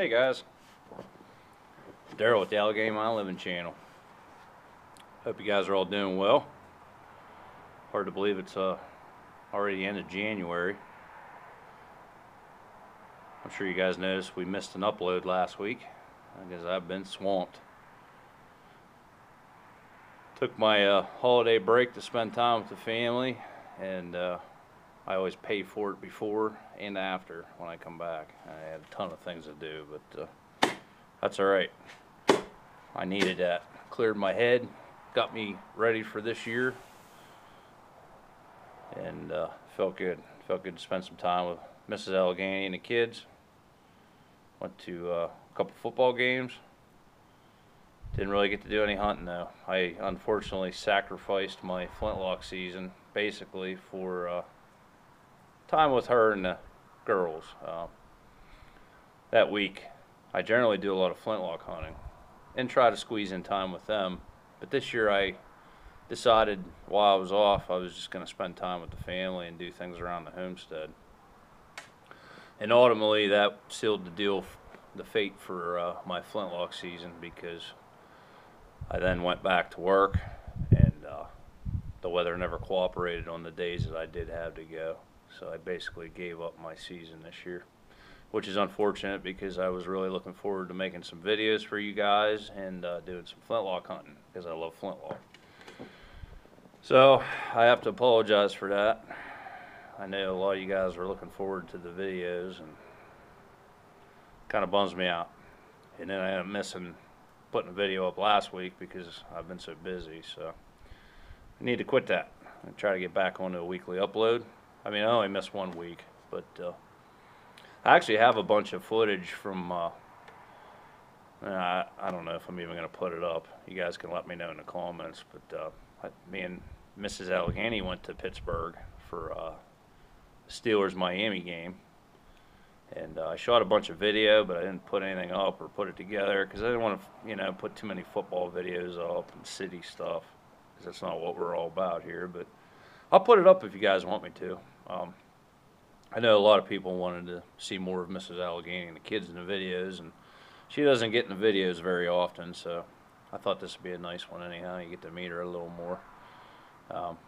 Hey guys, Daryl with the Allegheny Mountain Living Channel. Hope you guys are all doing well. Hard to believe it's uh, already the end of January. I'm sure you guys noticed we missed an upload last week because I've been swamped. Took my uh, holiday break to spend time with the family, and uh, I always pay for it before and after when I come back. I had a ton of things to do, but uh, that's all right. I needed that. Cleared my head, got me ready for this year, and uh, felt good. Felt good to spend some time with Mrs. Allegheny and the kids. Went to uh, a couple football games. Didn't really get to do any hunting though. I unfortunately sacrificed my flintlock season basically for uh, time with her and the girls. Uh, that week, I generally do a lot of flintlock hunting and try to squeeze in time with them. But this year, I decided while I was off, I was just going to spend time with the family and do things around the homestead. And ultimately, that sealed the deal, the fate for uh, my flintlock season because I then went back to work and uh, the weather never cooperated on the days that I did have to go. So I basically gave up my season this year, which is unfortunate because I was really looking forward to making some videos for you guys and uh, doing some flintlock hunting because I love flintlock. So I have to apologize for that. I know a lot of you guys were looking forward to the videos and kind of bums me out. And then I ended up missing putting a video up last week because I've been so busy. So I need to quit that and try to get back onto a weekly upload. I mean, I only missed one week, but uh, I actually have a bunch of footage from. Uh, I, I don't know if I'm even going to put it up. You guys can let me know in the comments. But uh, I, me and Mrs. Allegheny went to Pittsburgh for uh, Steelers Miami game, and uh, I shot a bunch of video, but I didn't put anything up or put it together because I didn't want to, you know, put too many football videos up and city stuff because that's not what we're all about here. But I'll put it up if you guys want me to. Um, I know a lot of people wanted to see more of Mrs. Allegheny and the kids in the videos, and she doesn't get in the videos very often, so I thought this would be a nice one anyhow. You get to meet her a little more. Um,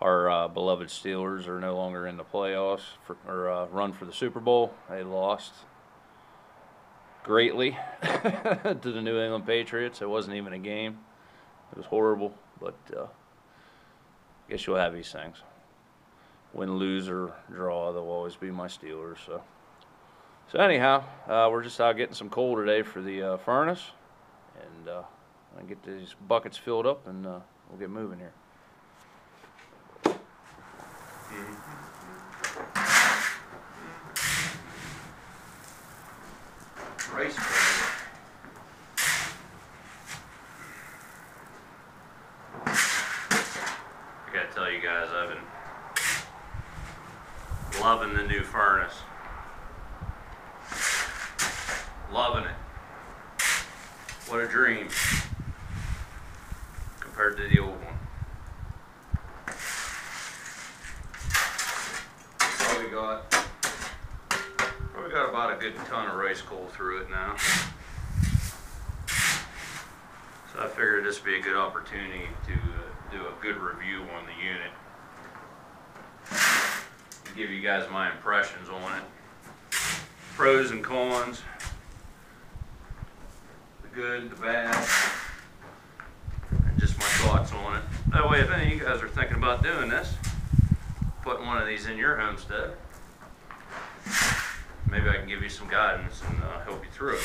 our uh, beloved Steelers are no longer in the playoffs for, or uh, run for the Super Bowl. They lost greatly to the New England Patriots. It wasn't even a game. It was horrible, but uh, guess you'll have these things win, lose, or draw, they'll always be my Steelers. So, so anyhow, uh, we're just out getting some coal today for the uh, furnace, and uh, I get these buckets filled up, and uh, we'll get moving here. Rice I gotta I've been loving the new furnace. Loving it. What a dream compared to the old one. Probably got probably got about a good ton of rice coal through it now. So I figured this would be a good opportunity to uh, do a good review on the unit give you guys my impressions on it. Pros and cons. The good, the bad. And just my thoughts on it. That way, if any of you guys are thinking about doing this, putting one of these in your homestead, maybe I can give you some guidance and uh, help you through it.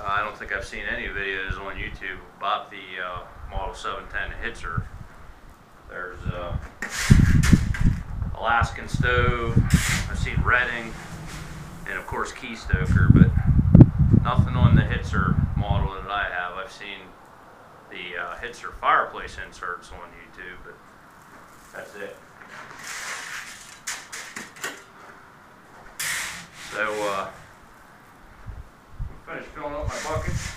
Uh, I don't think I've seen any videos on YouTube about the uh, Model 710 Hitzer. There's uh, Alaskan stove. I've seen Redding, and of course Keystoker, but nothing on the Hitzer model that I have. I've seen the uh, Hitzer fireplace inserts on YouTube, but that's it. So, uh, finish filling up my buckets.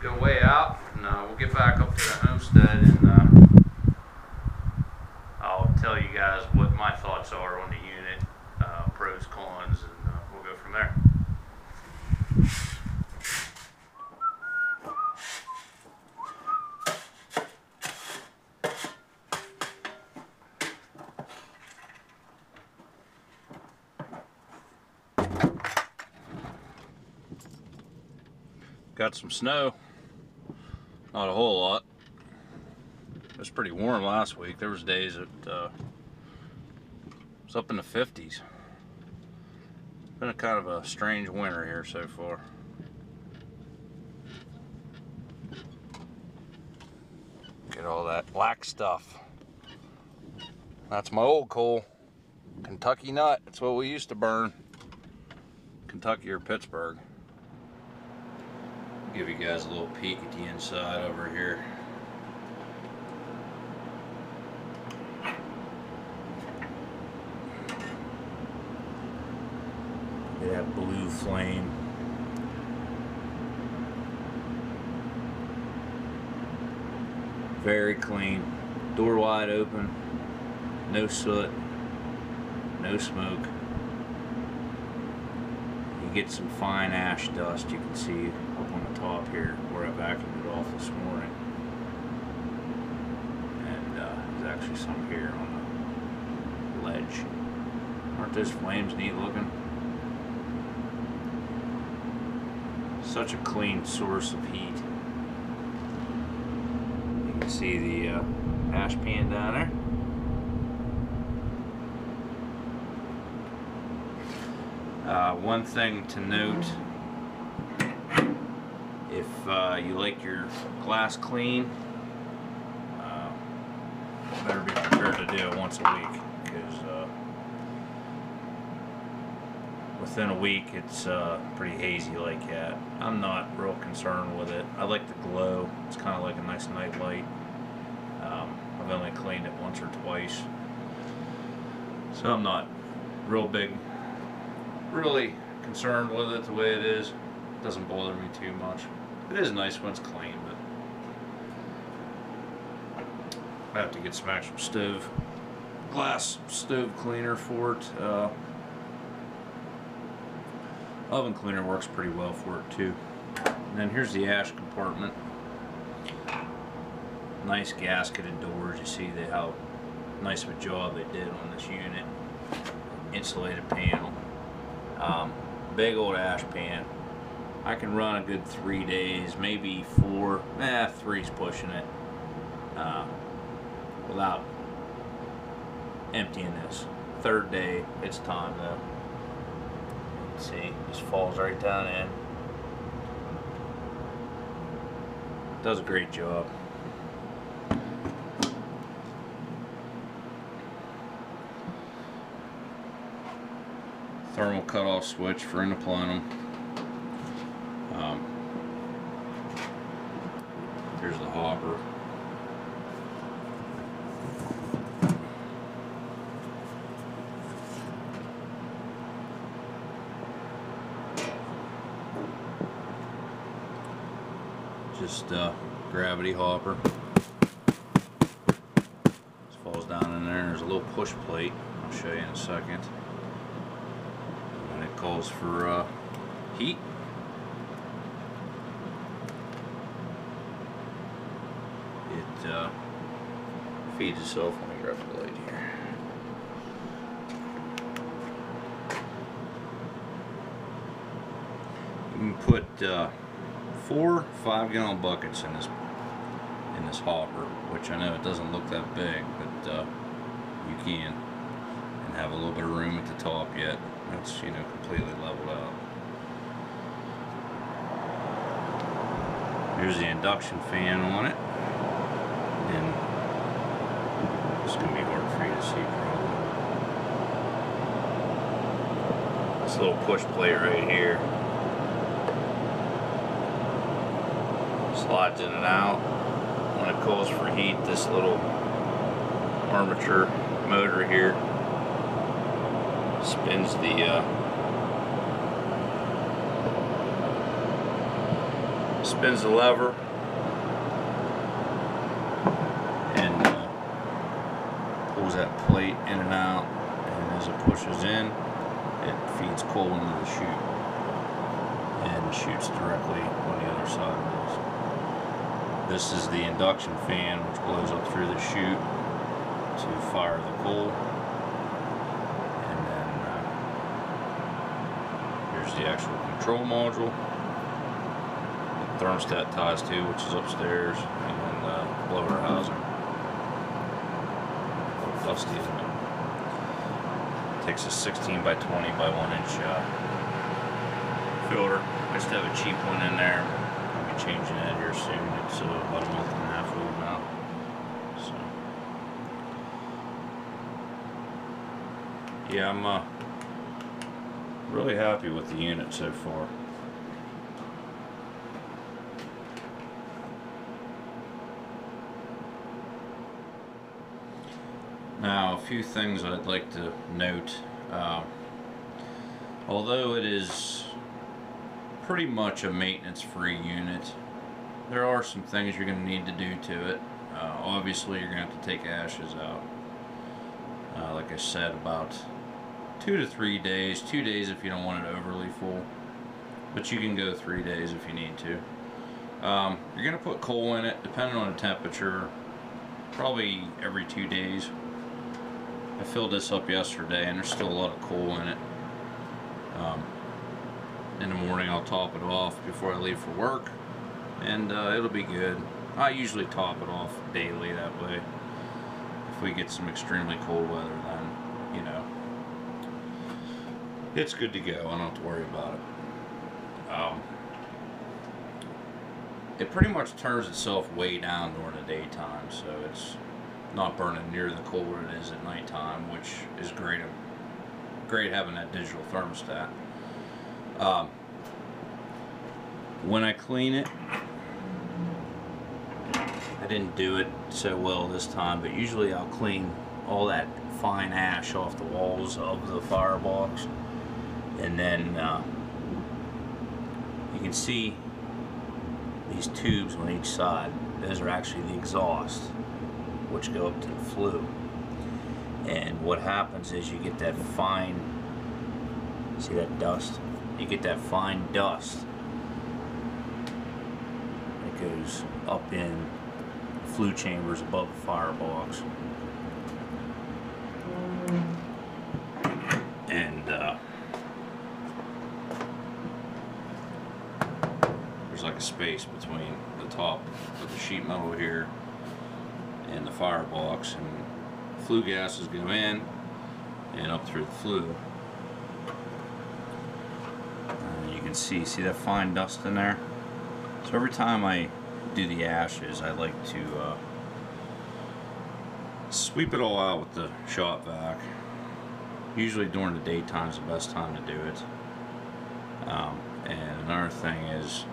Go way out, and uh, we'll get back up to the homestead and uh, I'll tell you guys what my thoughts are on the unit got some snow. Not a whole lot. It was pretty warm last week. There was days that uh, it was up in the 50s. Been a kind of a strange winter here so far. Get all that black stuff. That's my old coal. Kentucky nut. That's what we used to burn. Kentucky or Pittsburgh. Give you guys a little peek at the inside over here. That blue flame. Very clean. Door wide open. No soot. No smoke. You get some fine ash dust you can see top here where I vacuumed it off this morning. And uh, there's actually some here on the ledge. Aren't those flames neat looking? Such a clean source of heat. You can see the uh, ash pan down there. Uh, one thing to note, if uh, you like your glass clean, uh, better be prepared to do it once a week because uh, within a week it's uh, pretty hazy like that. I'm not real concerned with it. I like the glow. It's kind of like a nice night light. Um, I've only cleaned it once or twice, so I'm not real big really concerned with it the way it is. It doesn't bother me too much. It is nice when it's clean, but I have to get some actual stove, glass stove cleaner for it. Uh, oven cleaner works pretty well for it too. And then here's the ash compartment. Nice gasketed doors. You see the, how nice of a job they did on this unit. Insulated panel. Um, big old ash pan. I can run a good three days, maybe four. Eh, three's pushing it. Uh, without emptying this. Third day, it's time though. See, just falls right down in. Does a great job. thermal cutoff switch for in the plenum. Um, here's the hopper. Just uh, gravity hopper. This falls down in there. There's a little push plate. I'll show you in a second It calls for uh, heat. It uh, feeds itself. Let me grab the light here. You can put uh, four five gallon buckets in this in this hopper, which I know it doesn't look that big, but uh, you can, and have a little bit of room at the top yet. That's, you know, completely leveled out. Here's the induction fan on it. And it's going to be hard for you to see probably. This little push plate right here. Slides in and out. Calls for heat, this little armature motor here spins the uh, spins the lever and uh, pulls that plate in and out and as it pushes in it feeds coal into the chute and shoots directly on the other side of this. This is the induction fan which blows up through the chute to fire the coal And then uh, here's the actual control module. The thermostat ties to, which is upstairs, and then uh, blower housing. A little dusty, isn't it? Takes a 16 by 20 by 1 inch uh, filter. I just have a cheap one in there. Changing that here soon. It's uh, about a month and a half old now. So. Yeah, I'm uh, really happy with the unit so far. Now, a few things I'd like to note. Uh, although it is pretty much a maintenance-free unit, there are some things you're going to need to do to it. Uh, obviously, you're going to have to take ashes out. Uh, like I said, about two to three days. Two days if you don't want it overly full, but you can go three days if you need to. Um, you're going to put coal in it, depending on the temperature, probably every two days. I filled this up yesterday and there's still a lot of coal in it. Um, in the morning I'll top it off before I leave for work and uh, it'll be good. I usually top it off daily that way. If we get some extremely cold weather then, you know, it's good to go. I don't have to worry about it. Um, it pretty much turns itself way down during the daytime, so it's not burning near the cold it is at nighttime, which is great. Great having that digital thermostat. Um, when I clean it, I didn't do it so well this time, but usually I'll clean all that fine ash off the walls of the firebox, and then uh, you can see these tubes on each side. Those are actually the exhaust which go up to the flue. And what happens is you get that fine, see that dust? You get that fine dust that goes up in flue chambers above the firebox. And uh, there's like a space between the top of the sheet metal here and the firebox and flue gases go in and up through the flue. And you can see, see that fine dust in there? So every time I do the ashes, I like to uh, sweep it all out with the shop vac. Usually during the daytime is the best time to do it. Um, and another thing is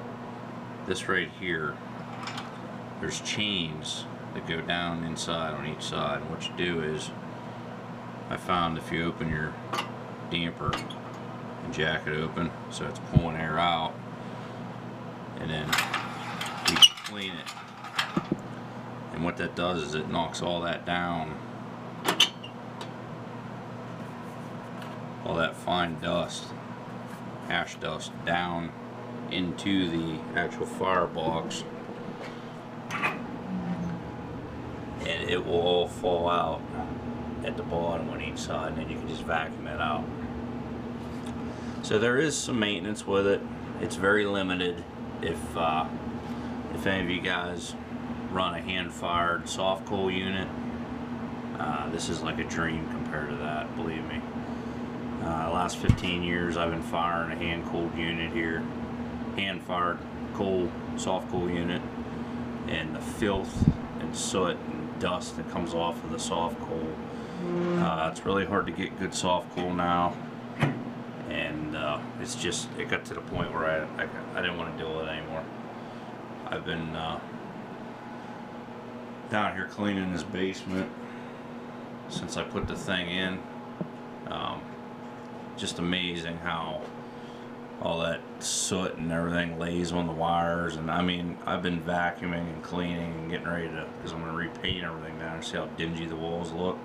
this right here, there's chains that go down inside on each side. And what you do is, I found if you open your damper and jack it open so it's pulling air out, and then you clean it. And what that does is it knocks all that down, all that fine dust, ash dust down into the actual firebox and it will all fall out at the bottom on each side and then you can just vacuum it out. So there is some maintenance with it. It's very limited. If uh, if any of you guys run a hand-fired soft coal unit, uh, this is like a dream compared to that, believe me. Uh, last 15 years I've been firing a hand-cooled unit here, hand-fired coal, soft coal unit, and the filth and soot and dust that comes off of the soft coal. Uh, it's really hard to get good soft coal now, it's just it got to the point where I I, I didn't want to deal with it anymore. I've been uh, down here cleaning this basement since I put the thing in. Um, just amazing how all that soot and everything lays on the wires and I mean I've been vacuuming and cleaning and getting ready to because I'm going to repaint everything down and see how dingy the walls look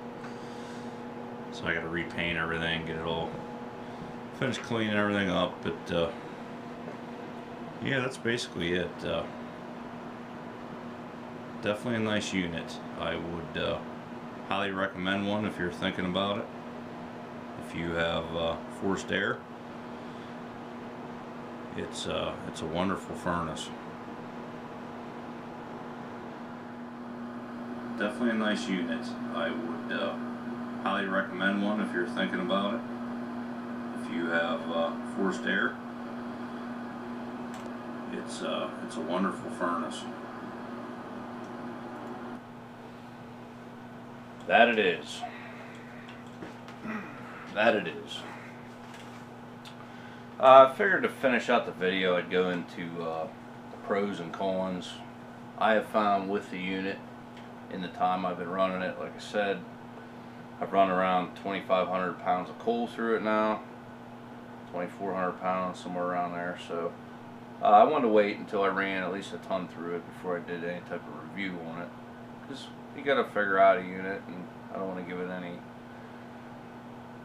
so I got to repaint everything get it all finish cleaning everything up, but uh, yeah, that's basically it. Uh, definitely a nice unit. I would uh, highly recommend one if you're thinking about it. If you have uh, forced air, it's uh, it's a wonderful furnace. Definitely a nice unit. I would uh, highly recommend one if you're thinking about it. You have uh, forced air, it's uh, it's a wonderful furnace. That it is. That it is. Uh, I figured to finish out the video, I'd go into uh, the pros and cons I have found with the unit in the time I've been running it. Like I said, I've run around 2,500 pounds of coal through it now, 2,400 pounds, somewhere around there. So uh, I wanted to wait until I ran at least a ton through it before I did any type of review on it. Because you got to figure out a unit, and I don't want to give it any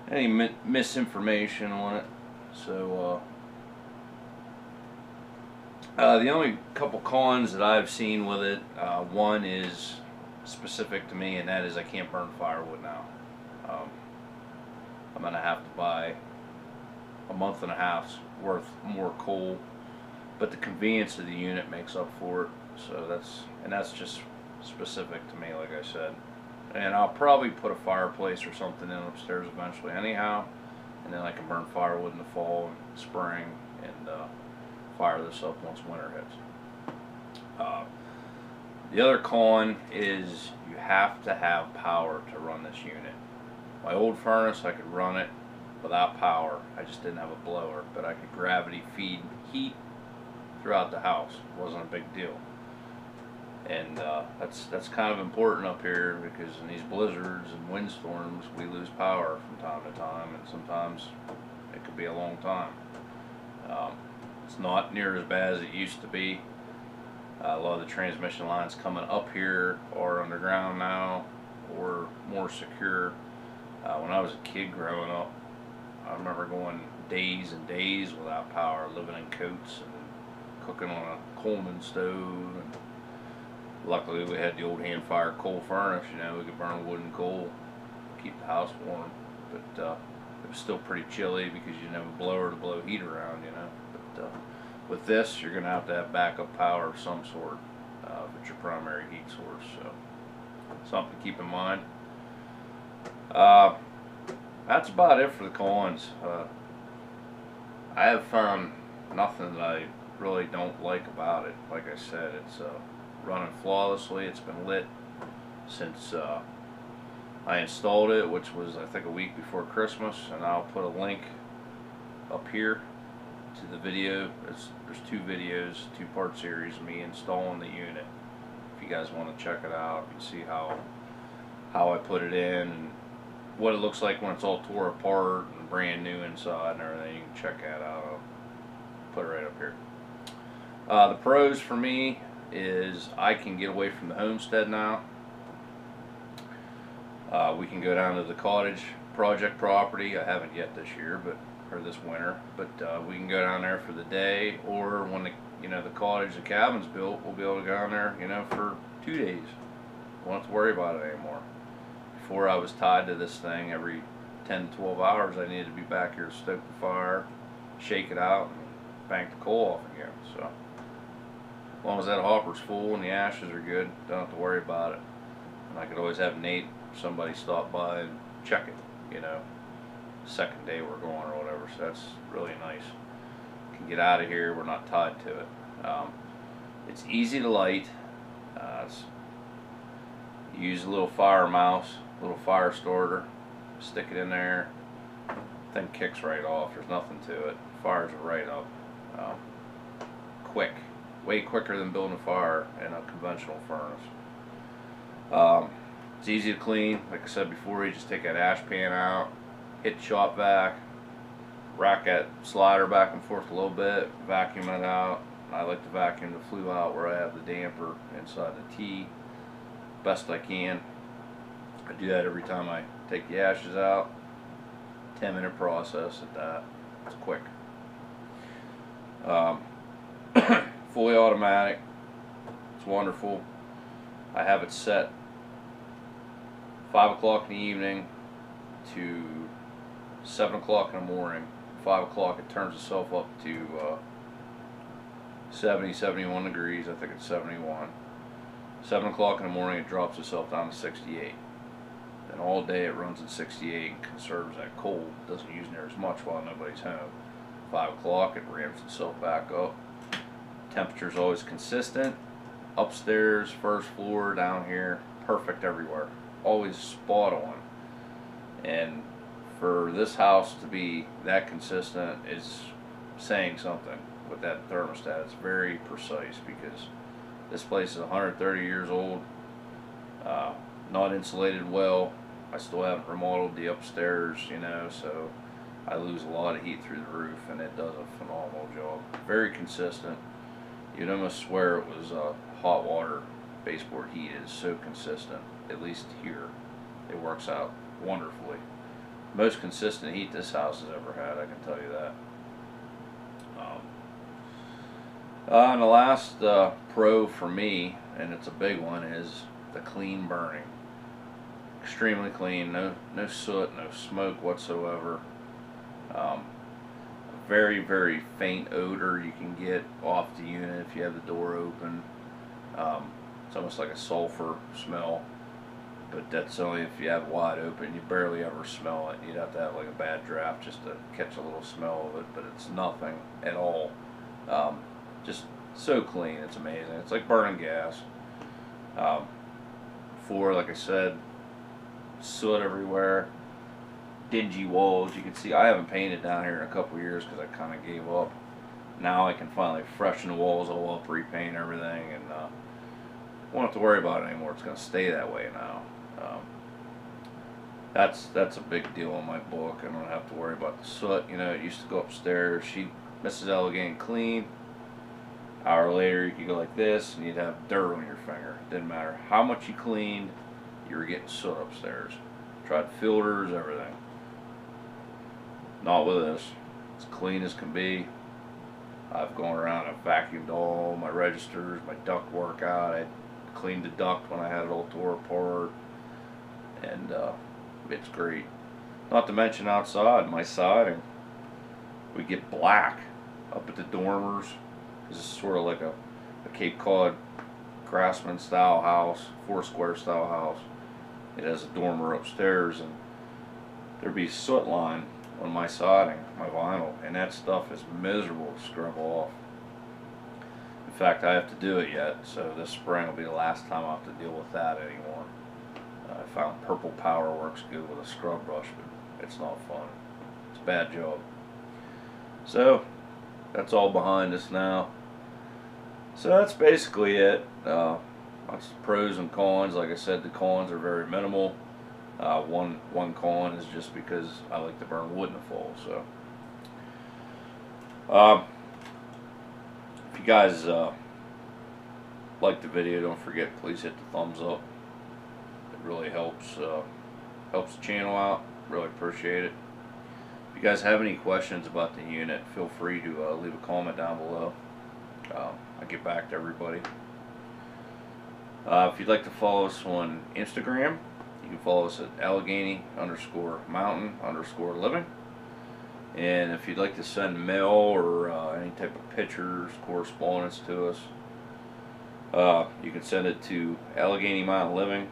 any mi misinformation on it. So, uh, uh, the only couple cons that I've seen with it, uh, one is specific to me, and that is I can't burn firewood now. Um, I'm gonna have to buy a month and a half's worth more coal, but the convenience of the unit makes up for it. So that's and that's just specific to me, like I said. And I'll probably put a fireplace or something in upstairs eventually, anyhow and then I can burn firewood in the fall and spring and uh, fire this up once winter hits. Uh, the other con is you have to have power to run this unit. My old furnace, I could run it without power. I just didn't have a blower, but I could gravity feed heat throughout the house. It wasn't a big deal and uh, that's that's kind of important up here because in these blizzards and windstorms we lose power from time to time and sometimes it could be a long time um, it's not near as bad as it used to be uh, a lot of the transmission lines coming up here are underground now or more secure uh, when I was a kid growing up I remember going days and days without power living in coats and cooking on a Coleman stove and luckily we had the old hand fire coal furnace, you know, we could burn wood and coal, keep the house warm. But uh, it was still pretty chilly because you didn't have a blower to blow heat around, you know. But uh, with this, you're going to have to have backup power of some sort uh, it's your primary heat source. So something to keep in mind. Uh, that's about it for the coins. Uh, I have found nothing that I really don't like about it. Like I said, it's uh, running flawlessly. It's been lit since uh, I installed it, which was I think a week before Christmas, and I'll put a link up here to the video. It's, there's two videos, two part series of me installing the unit. If you guys want to check it out and see how how I put it in what it looks like when it's all tore apart and brand new inside and everything, you can check that out. I'll put it right up here. Uh, the pros for me is I can get away from the homestead now. Uh, we can go down to the cottage project property. I haven't yet this year, but or this winter, but uh, we can go down there for the day, or when the you know the cottage, the cabin's built, we'll be able to go down there, you know, for two days. Won't have to worry about it anymore. Before I was tied to this thing every 10 12 hours, I needed to be back here to stoke the fire, shake it out, and bank the coal off again. So. As long as that hopper's full and the ashes are good, don't have to worry about it. And I could always have Nate, somebody stop by and check it, you know, second day we're going or whatever. So that's really nice. Can get out of here. We're not tied to it. Um, it's easy to light. Uh, use a little fire mouse, little fire starter, stick it in there. Thing kicks right off. There's nothing to it. Fires right up. Um, quick way quicker than building a fire in a conventional furnace. Um, it's easy to clean. Like I said before, you just take that ash pan out, hit the shop vac, rack that slider back and forth a little bit, vacuum it out. I like to vacuum the flue out where I have the damper inside the T best I can. I do that every time I take the ashes out. 10 minute process at that. It's quick. Um, fully automatic. It's wonderful. I have it set 5 o'clock in the evening to 7 o'clock in the morning. 5 o'clock it turns itself up to uh, 70, 71 degrees. I think it's 71. Seven o'clock in the morning, it drops itself down to 68. Then all day it runs at 68 and conserves that cold. Doesn't use near as much while nobody's home. Five o'clock, it ramps itself back up. Temperature's always consistent. Upstairs, first floor, down here, perfect everywhere. Always spot on. And for this house to be that consistent is saying something with that thermostat. It's very precise because this place is 130 years old, uh, not insulated well. I still haven't remodeled the upstairs, you know, so I lose a lot of heat through the roof, and it does a phenomenal job. Very consistent. You'd almost swear it was uh, hot water baseboard heat. It is so consistent, at least here. It works out wonderfully. Most consistent heat this house has ever had, I can tell you that. Um, uh, and the last uh, pro for me, and it's a big one, is the clean burning. Extremely clean, no no soot, no smoke whatsoever. Um, very very faint odor you can get off the unit if you have the door open. Um, it's almost like a sulfur smell, but that's only if you have it wide open. You barely ever smell it. You'd have to have like a bad draft just to catch a little smell of it, but it's nothing at all. Um, just so clean. It's amazing. It's like burning gas. Um, for like I said, soot everywhere, dingy walls. You can see I haven't painted down here in a couple years because I kind of gave up. Now I can finally freshen the walls all up, repaint everything, and uh, won't have to worry about it anymore. It's going to stay that way now. Um, that's that's a big deal in my book. I don't have to worry about the soot. You know, it used to go upstairs. She, Mrs. Allegheny, clean. Hour later, you could go like this, and you'd have dirt on your finger. Didn't matter how much you cleaned, you were getting soot upstairs. Tried filters, everything. Not with this. It's clean as can be. I've gone around and vacuumed all my registers, my duct work out. I cleaned the duct when I had it all tore apart, and uh, it's great. Not to mention outside, my siding, we get black up at the dormers. This is sort of like a, a Cape Cod craftsman style house, four square style house. It has a dormer upstairs, and there'd be soot line on my siding, my vinyl, and that stuff is miserable to scrub off. In fact, I have to do it yet, so this spring will be the last time I'll have to deal with that anymore. Uh, I found Purple Power works good with a scrub brush, but it's not fun. It's a bad job. So, that's all behind us now. So that's basically it. Uh, pros and cons. Like I said, the cons are very minimal. Uh, one one con is just because I like to burn wood in the fall. So, um, if you guys uh, like the video, don't forget please hit the thumbs up. It really helps uh, helps the channel out. Really appreciate it. If you guys have any questions about the unit, feel free to uh, leave a comment down below. Um, I get back to everybody. Uh, if you'd like to follow us on Instagram, you can follow us at Allegheny underscore mountain underscore living. And if you'd like to send mail or uh, any type of pictures, correspondence to us, uh, you can send it to Allegheny Mountain Living,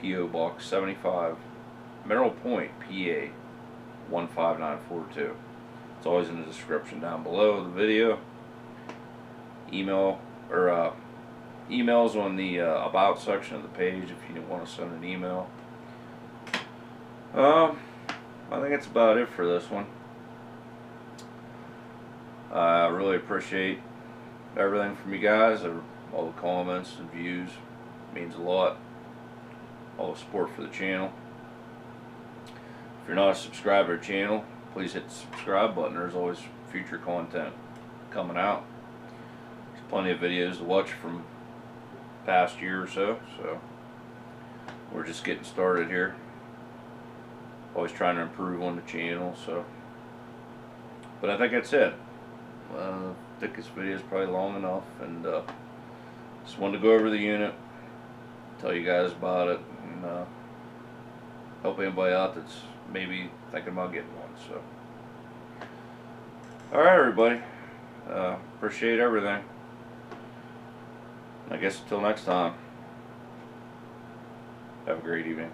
P.O. Box 75, Mineral Point, PA 15942. It's always in the description down below the video. Email or uh, emails on the uh, about section of the page if you want to send an email. Um, I think that's about it for this one. I really appreciate everything from you guys, all the comments and views. Means a lot. All the support for the channel. If you're not a subscriber to the channel, please hit the subscribe button. There's always future content coming out. There's plenty of videos to watch from past year or so, so we're just getting started here. Always trying to improve on the channel, so. But I think that's it. Uh, I think this video is probably long enough, and uh, just wanted to go over the unit, tell you guys about it, and uh, help anybody out that's maybe thinking about getting one. So, all right, everybody. Uh, appreciate everything. I guess until next time, have a great evening.